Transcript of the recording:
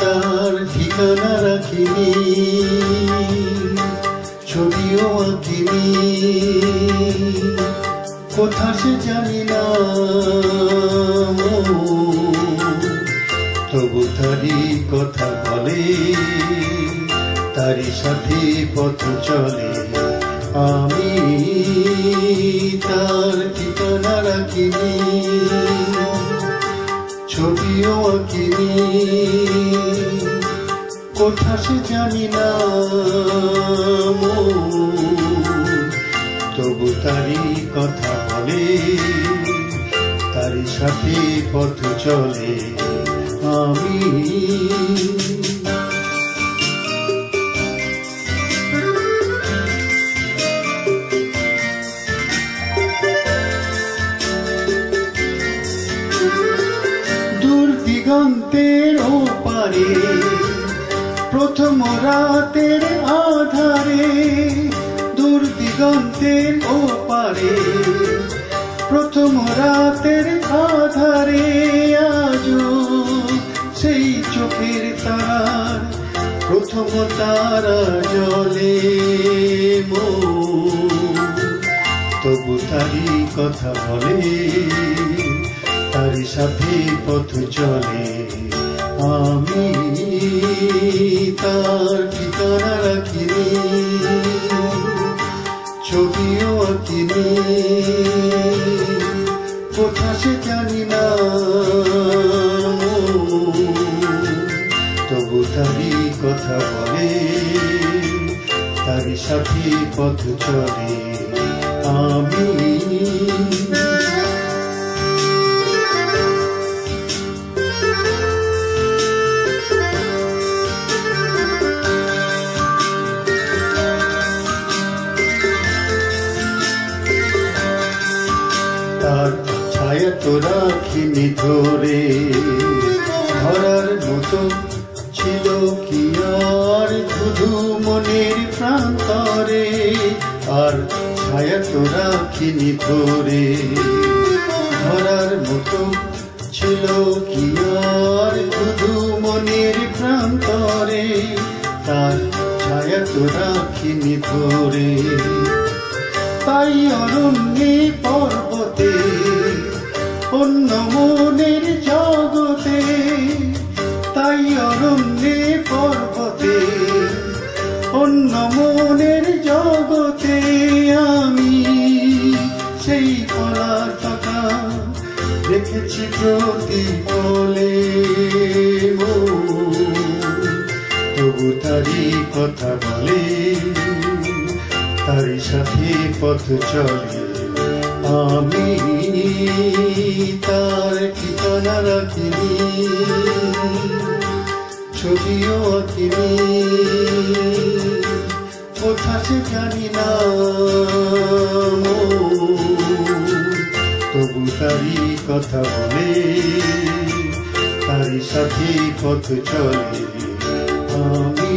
তার ঠিকানা রাখিনি, ছবিও আঁকিনি। কোথা সে জানি না তবু তারই কথা বলে, তারই সাথে পথ চলে। আমি তার ঠিকানা রাখিনি। ছবিও আঁকিনি কোথা সে জানি না তবু তারি কথা বলে তারি সাথে পথ চলে আমি। দিগন্তের ওপারে প্রথম রাতের আধারে দূর দিগন্তের ওপারে, প্রথম রাতের আধারে আজও সেই চোখের তার প্রথম তারা জলে মো। তবু তারি কথা বলে সাথে পথ চলে। আমি তার ঠিকানা রাখিনি, ছবিও আঁকিনি। কোথা সে জানি না। তবু তারি কথা বলে তারি সাথে পথ চলে। আমি রাখিনি ধরে ধরার মতো ছিল কি আর? শুধু মনের প্রান্তরে আর ছায়া তো রাখিনি ধরে ধরার মতো ছিল কি আর? শুধু মনের প্রান্তরে তার ছায়া তো রাখিনি ধরে তাই অরণ্যে পর্বতে অন্য মনের জগতে, তাই অরণ্যে পর্বতে, অন্য মনের জগতে আমি সেই পলাতকা দেখেছি প্রতি বলে তবু তারি কথা বলে তারি সাথে পথ চলে। আমি তার ঠিকানা রাখিনি, ছবিও আঁকিনি, কোথা সে জানি না তবু তারি কথা বলে তারি সাথে পথ চলে। আমি